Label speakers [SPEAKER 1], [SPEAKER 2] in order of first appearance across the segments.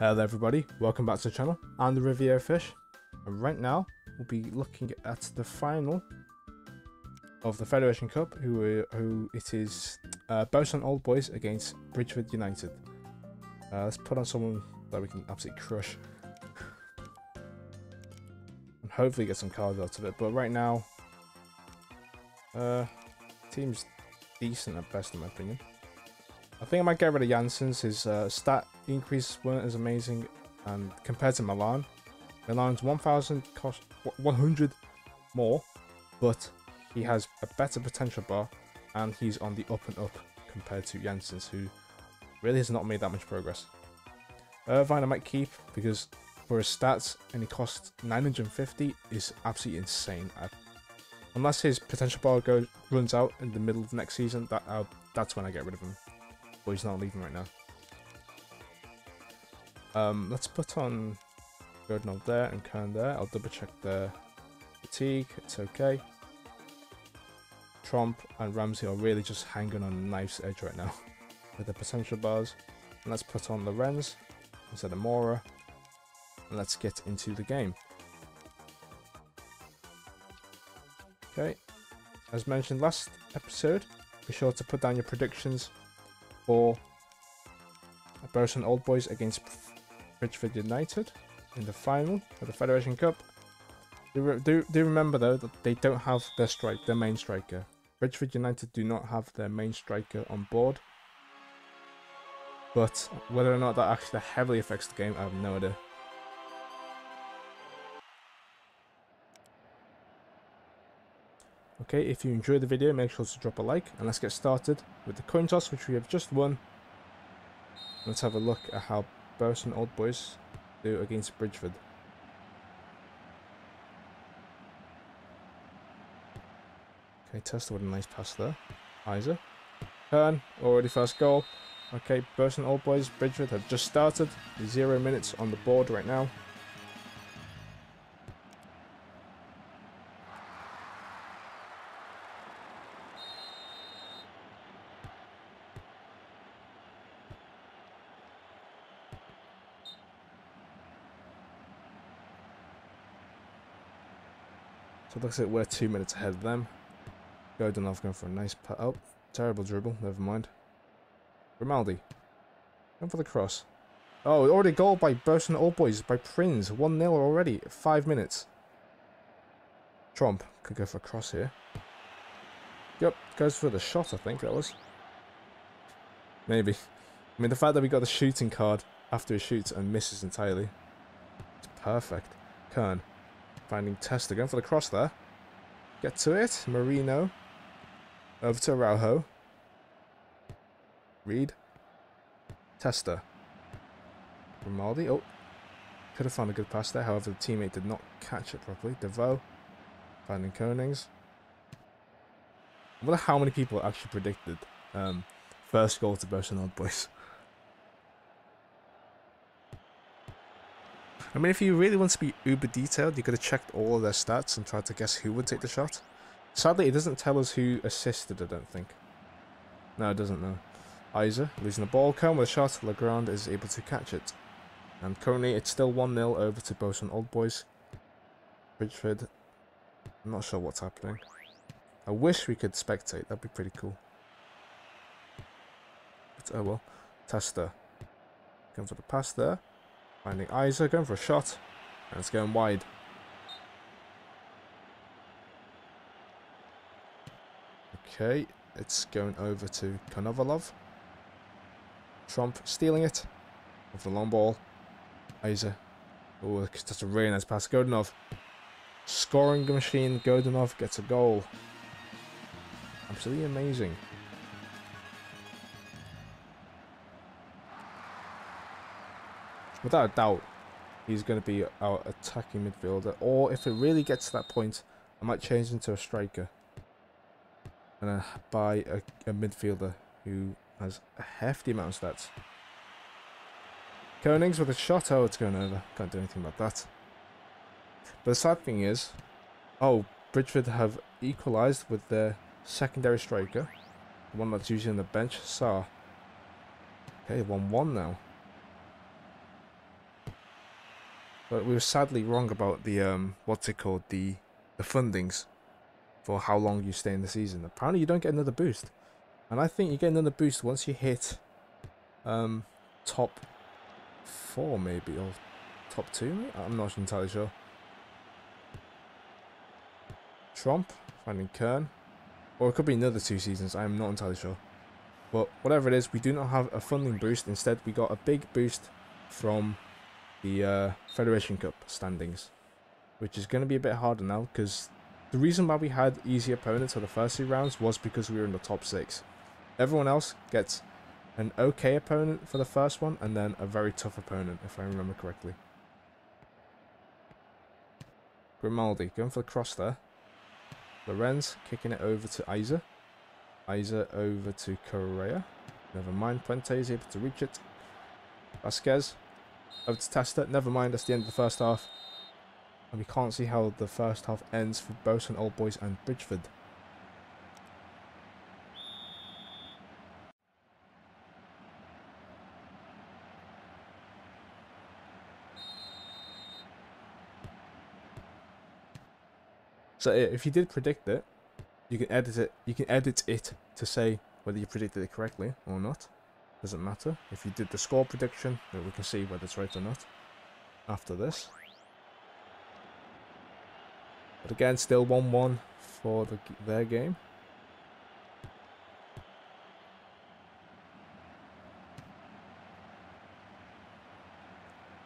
[SPEAKER 1] Hello everybody, welcome back to the channel. I'm the Riviera Fish, and right now we'll be looking at the final of the Federation Cup, who who it is uh, Old Boys against Bridgford United. Uh, let's put on someone that we can absolutely crush, and hopefully get some cards out of it. But right now, uh, team's decent at best in my opinion. I think I might get rid of Janssens. His uh, stat increases weren't as amazing, and compared to Milan, Milan's 1,000 cost 100 more, but he has a better potential bar, and he's on the up and up compared to Janssens, who really has not made that much progress. Irvine I might keep because for his stats and he costs 950 is absolutely insane. I, unless his potential bar goes runs out in the middle of next season, that uh, that's when I get rid of him he's not leaving right now. Um, let's put on Gordon there and Kern there. I'll double check the fatigue. It's okay. Trump and Ramsey are really just hanging on knife's edge right now with the potential bars. And let's put on Lorenz instead of Mora. And let's get into the game. Okay. As mentioned last episode, be sure to put down your predictions for a Burton Old Boys against Bridgford United in the final for the Federation Cup. Do, do, do remember though that they don't have their strike, their main striker. Bridgford United do not have their main striker on board. But whether or not that actually heavily affects the game, I have no idea. Okay, if you enjoyed the video, make sure to drop a like, and let's get started with the coin toss, which we have just won. Let's have a look at how Burson Old Boys do against Bridgford. Okay, Testa with a nice pass there. Isa. Turn, already first goal. Okay, Burson Old Boys, Bridgford have just started. Zero minutes on the board right now. So it looks like we're two minutes ahead of them. Godunov going for a nice put Oh, terrible dribble. Never mind. Grimaldi. Going for the cross. Oh, already goal by Burton Old Boys, by Prince. 1-0 already. Five minutes. Trump could go for a cross here. Yep, goes for the shot, I think that was. Maybe. I mean, the fact that we got the shooting card after he shoots and misses entirely. It's perfect. Kern. Finding Testa. Going for the cross there. Get to it. Marino. Over to Araujo. Reed. Testa. Grimaldi. Oh. Could have found a good pass there. However, the teammate did not catch it properly. Devoe. Finding Konings. I wonder how many people actually predicted um, first goal to Barcelona boys. I mean, if you really want to be uber detailed, you could have checked all of their stats and tried to guess who would take the shot. Sadly, it doesn't tell us who assisted, I don't think. No, it doesn't, no. Isa losing the ball, Cone with a shot, Legrand is able to catch it. And currently, it's still 1-0 over to Bosun Old Boys. Bridgford, I'm not sure what's happening. I wish we could spectate, that'd be pretty cool. But oh well. Testa. Going for the pass there. Finding Isa, going for a shot. And it's going wide. Okay, it's going over to Konovalov. Trump stealing it. With the long ball. Isa. Oh, that's a really nice pass. Godunov. Scoring machine. Godunov gets a goal. Absolutely amazing. Without a doubt, he's going to be our attacking midfielder. Or if it really gets to that point, I might change into a striker. And then buy a, a midfielder who has a hefty amount of stats. Konings with a shot. Oh, it's going over. Can't do anything about that. But the sad thing is, oh, Bridgford have equalised with their secondary striker. The one that's usually on the bench, Saar. Okay, 1-1 now. But we were sadly wrong about the um what's it called the the fundings for how long you stay in the season. Apparently you don't get another boost. And I think you get another boost once you hit um top four maybe or top two. I'm not entirely sure. Trump finding Kern. Or it could be another two seasons, I'm not entirely sure. But whatever it is, we do not have a funding boost. Instead, we got a big boost from the uh, Federation Cup standings. Which is going to be a bit harder now, because the reason why we had easy opponents for the first three rounds was because we were in the top six. Everyone else gets an okay opponent for the first one, and then a very tough opponent, if I remember correctly. Grimaldi going for the cross there. Lorenz kicking it over to Isa. Isa over to Correa. Never mind. Puente is able to reach it. Vasquez Oh, over to Testa. Never mind. That's the end of the first half. And we can't see how the first half ends for Bosun Old Boys and Bridgford. So if you did predict it, you can edit it. You can edit it to say whether you predicted it correctly or not. Doesn't matter. If you did the score prediction, we can see whether it's right or not. After this. But again, still 1-1 for the, their game.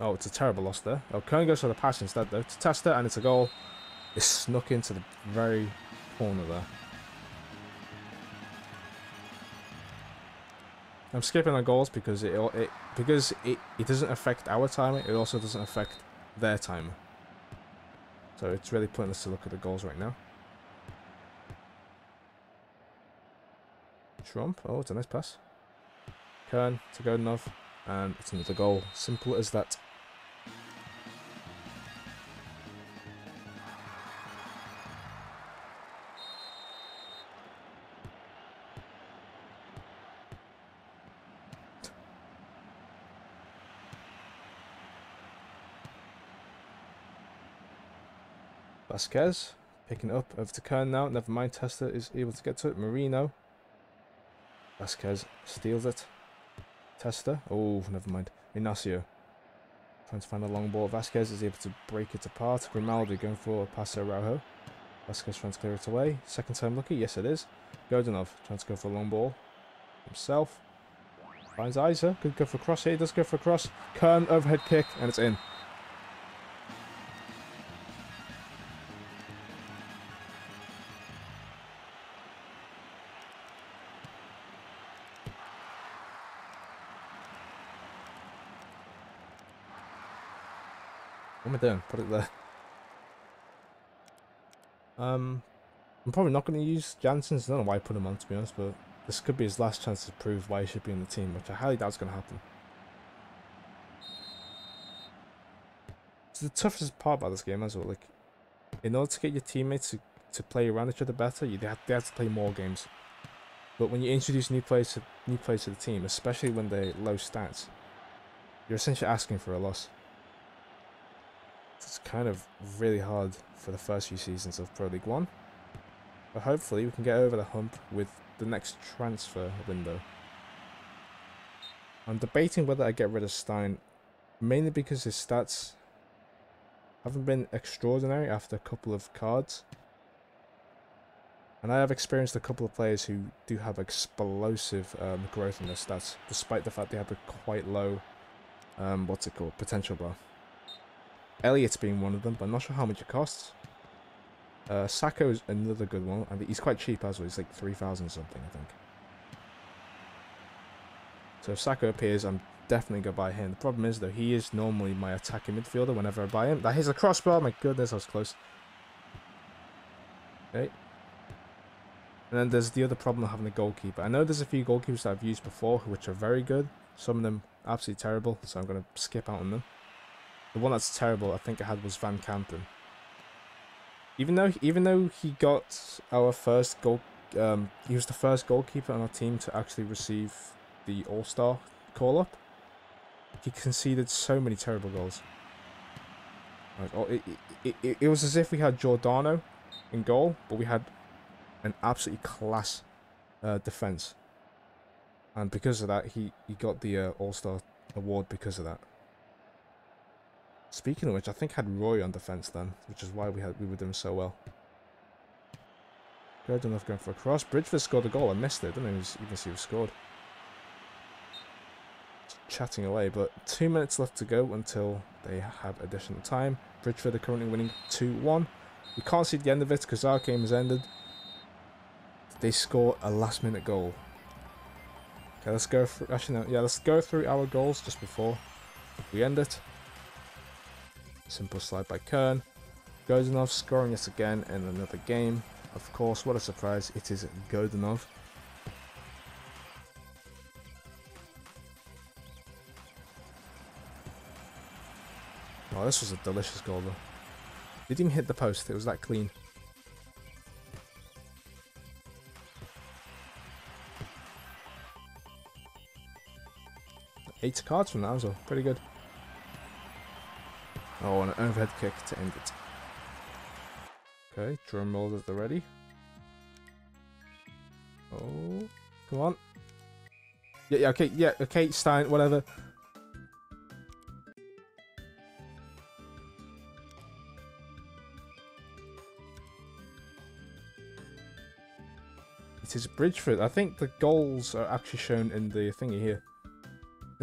[SPEAKER 1] Oh, it's a terrible loss there. Oh, Kern goes for the pass instead, though. To Testa, and it's a goal. It's snuck into the very corner there. I'm skipping the goals because it, it because it, it doesn't affect our timer, it also doesn't affect their timer. So it's really pointless to look at the goals right now. Trump, oh it's a nice pass. Kern to Godunov, and it's another goal. Simple as that. Vasquez picking up over to Kern now. Never mind, Testa is able to get to it. Marino. Vasquez steals it. Testa. Oh, never mind. Ignacio. Trying to find a long ball. Vasquez is able to break it apart. Grimaldi going for a pass to Araujo. Vasquez trying to clear it away. Second time lucky. Yes, it is. Godunov trying to go for a long ball. Himself. Finds Isa. Could go for a cross here. He does go for a cross. Kern overhead kick. And it's in. Doing? Put it there. Um, I'm probably not going to use Janssens. I don't know why I put him on, to be honest, but this could be his last chance to prove why he should be in the team, which I highly doubt is going to happen. It's the toughest part about this game as well. Like, in order to get your teammates to, to play around each other better, you have, they have to play more games. But when you introduce new players to new players to the team, especially when they're low stats, you're essentially asking for a loss it's kind of really hard for the first few seasons of Pro League 1. But hopefully we can get over the hump with the next transfer window. I'm debating whether I get rid of Stein, mainly because his stats haven't been extraordinary after a couple of cards. And I have experienced a couple of players who do have explosive um, growth in their stats, despite the fact they have a quite low, um, what's it called, potential bar. Elliott's being one of them, but I'm not sure how much it costs. Uh, Sacco is another good one. I think he's quite cheap as well. He's like 3,000 something, I think. So if Sacco appears, I'm definitely going to buy him. The problem is, though, he is normally my attacking midfielder whenever I buy him. That is a crossbar. My goodness, I was close. Okay. And then there's the other problem of having a goalkeeper. I know there's a few goalkeepers that I've used before, which are very good. Some of them absolutely terrible, so I'm going to skip out on them. The one that's terrible I think I had was Van Kampen. Even though even though he got our first goal, um, he was the first goalkeeper on our team to actually receive the All Star call up. He conceded so many terrible goals. Oh, it, it, it, it was as if we had Giordano in goal, but we had an absolutely class uh, defense. And because of that, he, he got the uh, All-Star award because of that. Speaking of which, I think I had Roy on defense then, which is why we had we were doing so well. Godunov going for a cross. Bridgford scored a goal. I missed it. I didn't even see who scored. Just chatting away, but two minutes left to go until they have additional time. Bridgford are currently winning 2-1. We can't see the end of it because our game has ended. They score a last minute goal. Okay, let's go through. Actually, no. Yeah, let's go through our goals just before we end it. Simple slide by Kern. Godunov scoring us again in another game. Of course, what a surprise. It is Godunov. Oh, this was a delicious goal though. Didn't even hit the post, it was that clean. Eight cards from that well, pretty good. Oh, an overhead kick to end it. Okay, drum roll at the ready. Oh, come on. Yeah, yeah, okay, yeah, okay, Stein, whatever. It is Bridgford. I think the goals are actually shown in the thingy here.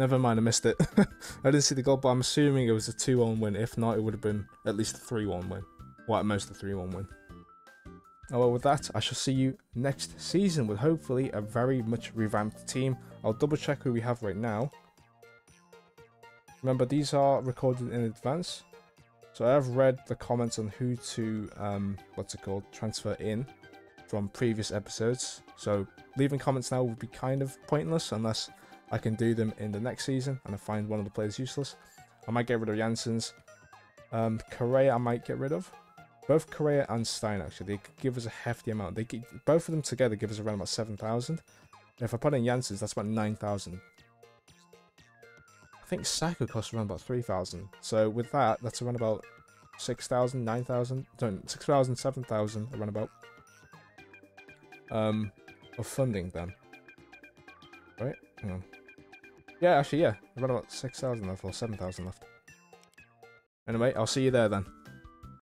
[SPEAKER 1] Never mind, I missed it. I didn't see the goal, but I'm assuming it was a 2-1 win. If not, it would have been at least a 3-1 win. Well, at most a 3-1 win. Oh, well, with that, I shall see you next season with hopefully a very much revamped team. I'll double check who we have right now. Remember, these are recorded in advance. So I have read the comments on who to, um, what's it called, transfer in from previous episodes. So leaving comments now would be kind of pointless unless I can do them in the next season and I find one of the players useless. I might get rid of Janssens. Um, Correa I might get rid of. Both Correa and Stein actually, they give us a hefty amount. They give, Both of them together give us around about 7,000. If I put in Janssens, that's about 9,000. I think Sacco costs around about 3,000. So with that, that's around about 6,000, 9,000, 6,000, 7,000, around about um, of funding then. Right? Hang on. Yeah, actually, yeah. I've got about 6,000 left or 7,000 left. Anyway, I'll see you there then.